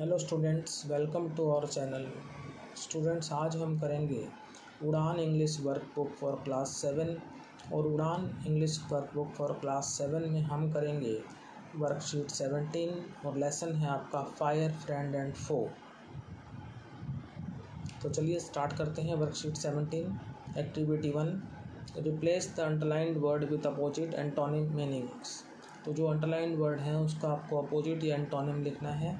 Hello students welcome to our channel students आज हम करेंगे Udaan English workbook for class seven और Udaan English workbook for class seven में हम करेंगे वर्कशीट सेवनटीन और लेसन है आपका फायर फ्रेंड एंड फो तो चलिए स्टार्ट करते हैं worksheet seventeen activity one replace the underlined word with opposite antonym meanings तो जो अंडरलाइंड वर्ड है, उसका आपको अपोजिट या एंटोनिम लिखना है।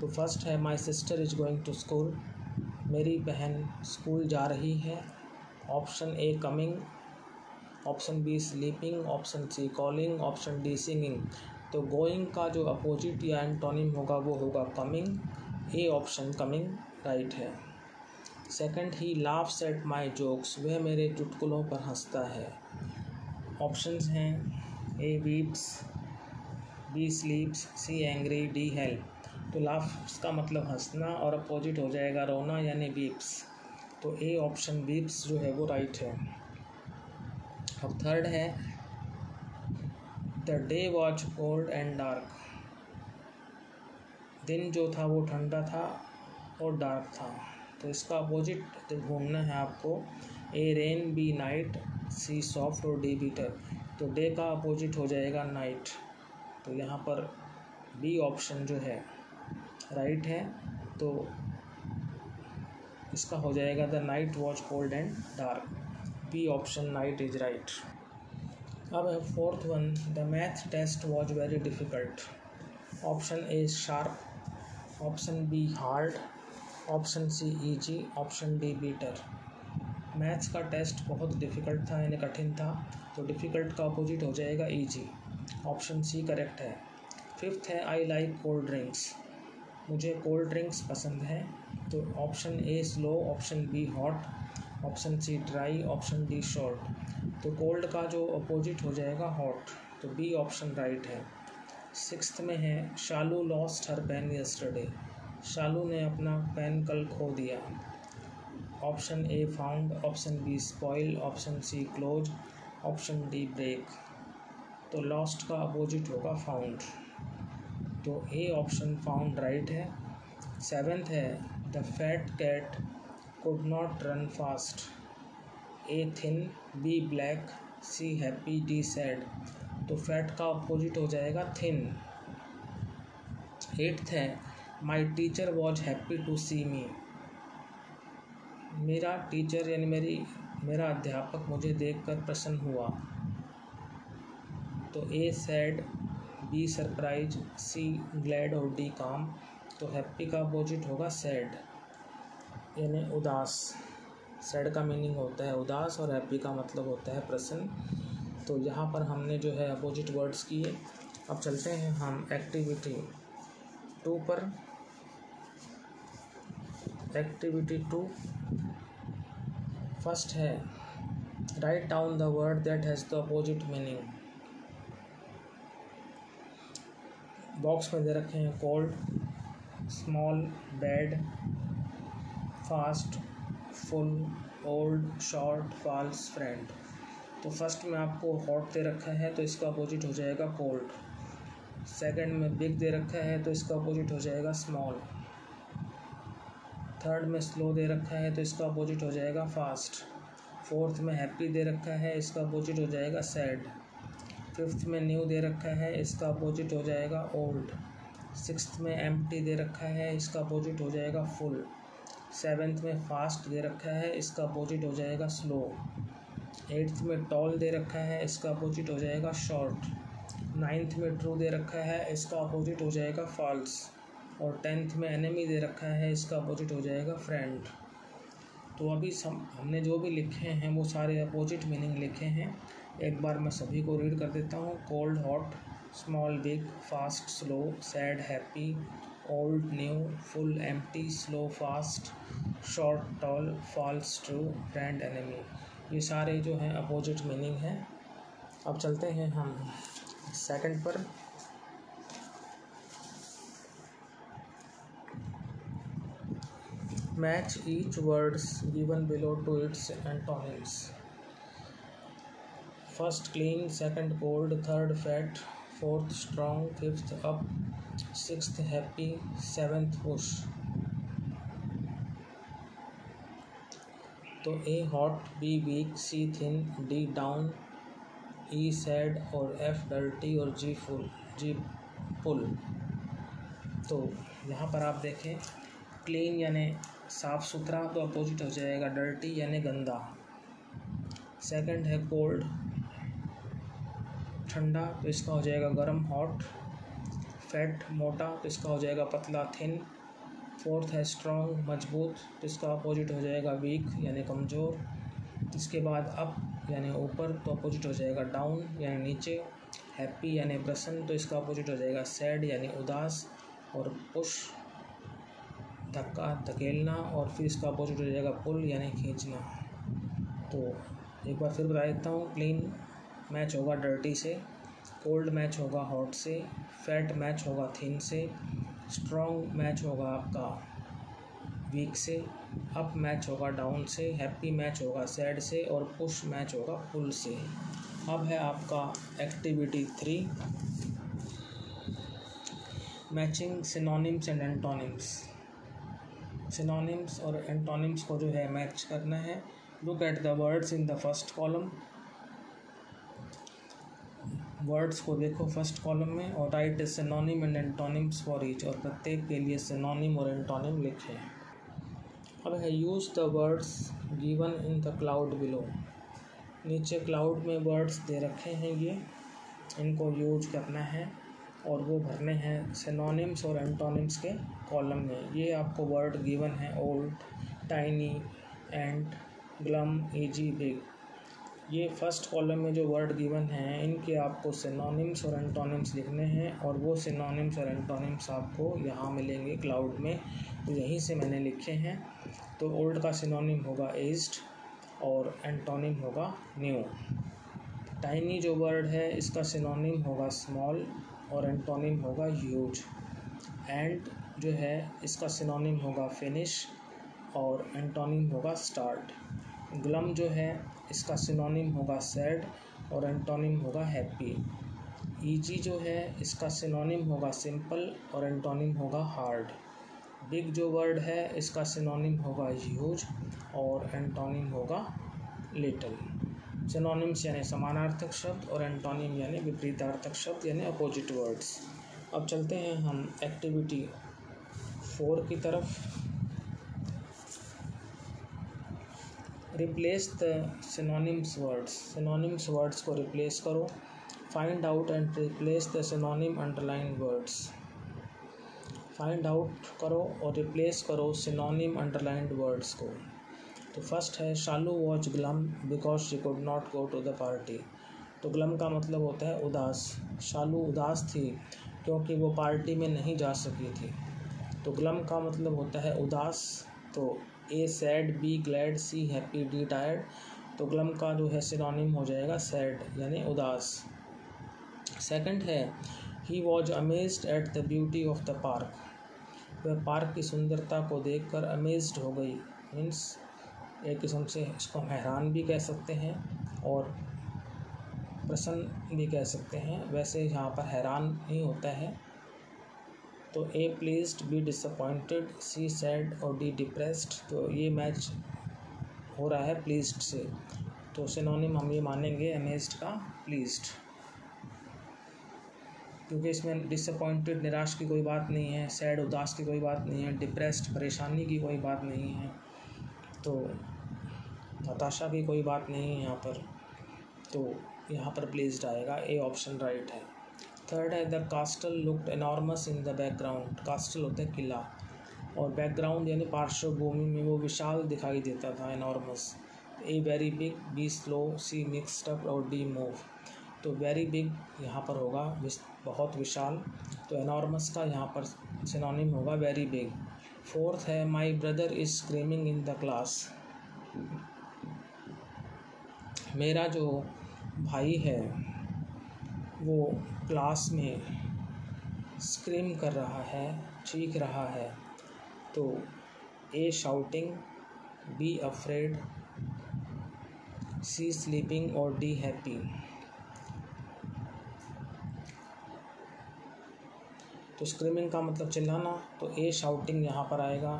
तो फ़र्स्ट है my sister is going to school मेरी बहन स्कूल जा रही है। Option A coming option B sleeping option C calling option D singing तो गोइंग का जो अपोजिट या एंटोनिम होगा, वो होगा coming A option coming right है। Second he laughs at my jokes वह मेरे चुटकुलों पर हंसता है। ऑप्शंस हैं A weeps B sleeps C angry D help तो लाफ्स का मतलब हंसना और अपोजिट हो जाएगा रोना यानी बीप्स तो ए ऑप्शन बीप्स जो है वो राइट है। अब थर्ड है the day was cold and dark दिन जो था वो ठंडा था और डार्क था। तो इसका अपोजिट घूमना है आपको। A rain B night C soft और डी बीटर तो डे का अपोजिट हो जाएगा नाइट तो यहाँ पर बी ऑप्शन जो है राइट है तो इसका हो जाएगा the night was cold and dark. B option night is right. अब है fourth one, the math test was very difficult. Option A sharp, option B hard, option C easy, option D better. Maths का test बहुत difficult था, यानी कठिन था तो difficult का अपोजिट हो जाएगा ईजी। ऑप्शन सी करेक्ट है। फिफ्थ है आई लाइक कोल्ड ड्रिंक्स मुझे कोल्ड ड्रिंक्स पसंद है तो option A slow option B hot option C dry option D short तो कोल्ड का जो अपोजिट हो जाएगा हॉट तो बी ऑप्शन राइट है। सिक्स में है Shalu lost her pen yesterday Shalu ने अपना पेन कल खो दिया। Option A found option B spoil option C close option D break तो लॉस्ट का अपोजिट होगा फाउंड तो ए ऑप्शन फाउंड राइट है। सेवेंथ है the fat cat could not run fast A thin B black C happy D sad तो fat का opposite हो जाएगा थिन एट्थ है my teacher was happy to see me मेरा teacher यानी मेरी, मेरा अध्यापक मुझे देखकर प्रसन्न हुआ। तो A sad B surprise C glad और डी काम तो हैप्पी का अपोजिट होगा सैड यानी उदास. सैड का मीनिंग होता है उदास और हैप्पी का मतलब होता है प्रसन्न. तो यहाँ पर हमने जो है अपोजिट वर्ड्स किए. अब चलते हैं हम एक्टिविटी टू पर. एक्टिविटी टू फ़र्स्ट है write down the word that has the opposite meaning box में दे रखे हैं cold small bad fast full old short false friend तो फ़र्स्ट में आपको हॉट दे रखा है तो इसका अपोजिट हो जाएगा कोल्ड सेकंड में बिग दे रखा है तो इसका अपोजिट हो जाएगा स्मॉल थर्ड में स्लो दे रखा है तो इसका अपोजिट हो जाएगा फास्ट फोर्थ में हैप्पी दे रखा है, इसका अपोजिट हो जाएगा सैड फिफ्थ में न्यू दे रखा है, इसका अपोजिट हो जाएगा ओल्ड सिक्स में एम दे रखा है, इसका अपोजिट हो जाएगा फुल सेवेंथ में फास्ट दे रखा है, इसका अपोजिट हो जाएगा स्लो एट्थ में टॉल दे रखा है, इसका अपोजिट हो जाएगा शॉर्ट नाइन्थ में ट्रू दे रखा है, इसका अपोजिट हो जाएगा फॉल्स और टेंथ में एनिमी दे रखा है, इसका अपोजिट हो जाएगा फ्रेंड तो अभी हमने जो भी लिखे हैं, वो सारे अपोजिट मीनिंग लिखे हैं। एक बार मैं सभी को रीड कर देता हूँ। Cold hot small big fast slow sad happy old new full empty slow fast short tall false true friend enemy ये सारे जो हैं अपोजिट मीनिंग हैं। अब चलते हैं हम सेकंड पर। Match each words given below to its antonyms first clean second cold third fat fourth strong fifth up sixth happy seventh push तो A hot B weak C thin D down E sad और F dirty और G full जी पुल तो यहाँ पर आप देखें clean यानी साफ़ सुथरा तो अपोजिट हो जाएगा डर्टी यानी गंदा. सेकंड है कोल्ड ठंडा तो इसका हो जाएगा गर्म हॉट फैट मोटा तो इसका हो जाएगा पतला थिन फोर्थ है स्ट्रॉन्ग मज़बूत तो इसका अपोजिट हो जाएगा वीक यानी कमज़ोर। इसके बाद अप यानी ऊपर तो अपोजिट हो जाएगा डाउन यानी नीचे। हैप्पी यानी प्रसन्न तो इसका अपोजिट हो जाएगा सैड यानी उदास। और पुश धक्का, धकेलना, और फिर इसका अपोजिट हो जाएगा पुल यानी खींचना। तो एक बार फिर बता देता हूँ क्लीन मैच होगा डर्टी से, कोल्ड मैच होगा हॉट से, फैट मैच होगा थिन से, स्ट्रॉन्ग मैच होगा आपका वीक से, अप मैच होगा डाउन से, हैप्पी मैच होगा सैड से और पुश मैच होगा पुल से। अब है आपका activity three. Matching synonyms and antonyms. Synonyms और एंटोनिम्स को जो है मैच करना है। Look at the words in the first column words को देखो फ़र्स्ट कॉलम में और write synonym and antonyms for each और प्रत्येक के लिए सिनोनिम और एंटोनिम लिखें अब है use the words given in the cloud below नीचे क्लाउड में वर्ड्स दे रखे हैं ये। इनको यूज़ करना है और वो भरने हैं सिनोनिम्स और एंटोनिम्स के कॉलम में। ये आपको वर्ड गिवन है old tiny and glum edgy big ये फ़र्स्ट कॉलम में जो वर्ड गिवन हैं, इनके आपको सिनोनिम्स और एंटोनिम्स लिखने हैं और वो सिनोनिम्स और एंटोनिम्स आपको यहाँ मिलेंगे क्लाउड में। तो यहीं से मैंने लिखे हैं। तो ओल्ड का सिनोनिम होगा एज्ड और एंटोनिम होगा न्यू टाइनी जो वर्ड है, इसका सिनोनिम होगा स्मॉल और एंटोनिम होगा ह्यूज एंड जो है, इसका सिनोनिम होगा फिनिश और एंटोनिम होगा स्टार्ट ग्लम जो है इसका सिनोनिम होगा सैड और एंटोनिम होगा हैप्पी ईजी जो है, इसका सिनोनिम होगा सिंपल और एंटोनिम होगा हार्ड बिग जो वर्ड है, इसका सिनोनिम होगा ह्यूज और एंटोनिम होगा लिटल सिनोनिम्स यानी समानार्थक शब्द और एंटोनिम यानी विपरीतार्थक शब्द यानी अपोजिट वर्ड्स अब चलते हैं हम एक्टिविटी फोर की तरफ़. Replace the synonyms words synonyms words को रिप्लेस करो. Find out and replace the synonym underline words find out करो और रिप्लेस करो सिनोनिम अंडरलाइंड वर्ड्स को. तो फ़र्स्ट है Shalu was glum because she could not go to the party तो glum का मतलब होता है उदास। शालू उदास थी क्योंकि वो पार्टी में नहीं जा सकी थी. तो ग्लम का मतलब होता है उदास। तो A sad B glad C happy D tired तो ग्लम का जो है सिनोनिम हो जाएगा सैड यानी उदास। सेकंड है he was amazed at the beauty of the park वह पार्क की सुंदरता को देखकर अमेज्ड हो गई। मीन्स एक किस्म से इसको हैरान भी कह सकते हैं और प्रसन्न भी कह सकते हैं। वैसे यहाँ पर हैरान ही होता है। तो A pleased B disappointed C sad और डी डिप्रेस्ड तो ये मैच हो रहा है प्लीज्ड से। तो सिनोनिम हम ये मानेंगे अमेज्ड का प्लीज्ड क्योंकि इसमें डिसअपॉइंटेड निराश की कोई बात नहीं है सैड उदास की कोई बात नहीं है डिप्रेस्ड परेशानी की कोई बात नहीं है। तो हताशा की कोई बात नहीं है यहाँ पर। तो यहाँ पर प्लेस्ड आएगा। ए ऑप्शन राइट है। थर्ड है the castle looked enormous in the background castle होता है किला। और बैकग्राउंड यानी पार्श्वभूमि में वो विशाल दिखाई देता था enormous A very big B slow C mixed up और डी मूव तो वेरी बिग यहाँ पर होगा बहुत विशाल। तो एनॉर्मस का यहाँ पर सिनोनिम होगा वेरी बिग फोर्थ है my brother is screaming in the class मेरा जो भाई है वो क्लास में स्क्रीम कर रहा है, चीख रहा है तो A shouting B afraid C sleeping और डी हैप्पी तो स्क्रीमिंग का मतलब चिल्लाना तो ए शाउटिंग यहाँ पर आएगा.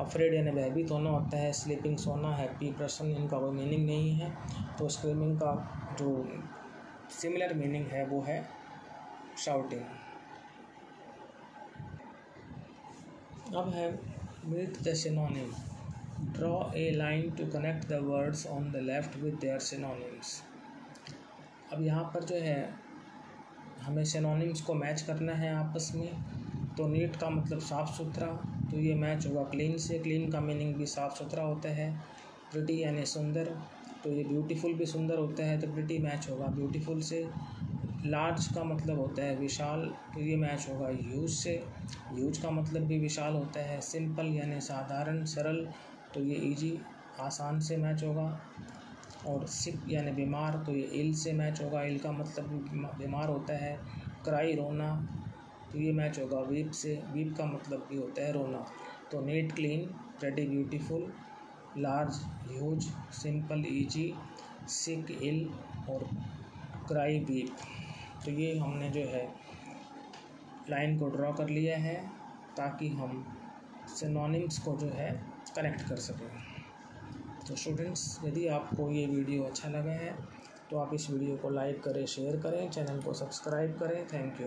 अफ्रेड यानी भयभीत होना होता है स्लीपिंग सोना हैप्पी प्रसन्न इनका कोई मीनिंग नहीं है. तो स्क्रीमिंग का जो सिमिलर मीनिंग है, वो है शाउटिंग। अब है meet the synonym draw a line to connect the words on the left with their synonyms अब यहाँ पर जो है, हमें सिनोनिम्स को मैच करना है आपस में। तो नीट का मतलब साफ़ सुथरा। तो ये मैच होगा क्लीन से। क्लीन का मीनिंग भी साफ़ सुथरा होता है। प्रिटी यानी सुंदर। तो ये ब्यूटीफुल भी सुंदर होता है तो प्रिटी मैच होगा। ब्यूटीफुल से लार्ज का मतलब होता है विशाल तो ये मैच होगा। यूज़ से यूज़ का मतलब भी विशाल होता है। सिंपल यानी साधारण, सरल तो ये इजी आसान से मैच होगा। और सिक यानी बीमार तो ये इल से मैच होगा। इल का मतलब बीमार होता है। क्राई रोना तो ये मैच होगा। वीप से वीप का मतलब भी होता है रोना। तो neat clean pretty beautiful large, huge, simple, easy, sick, ill और क्राई वीप तो ये हमने जो है, लाइन को ड्रॉ कर लिया है ताकि हम सिनोनिम्स को जो है कनेक्ट कर सकें। तो स्टूडेंट्स यदि आपको ये वीडियो अच्छा लगा है तो आप इस वीडियो को लाइक करें शेयर करें चैनल को सब्सक्राइब करें। Thank you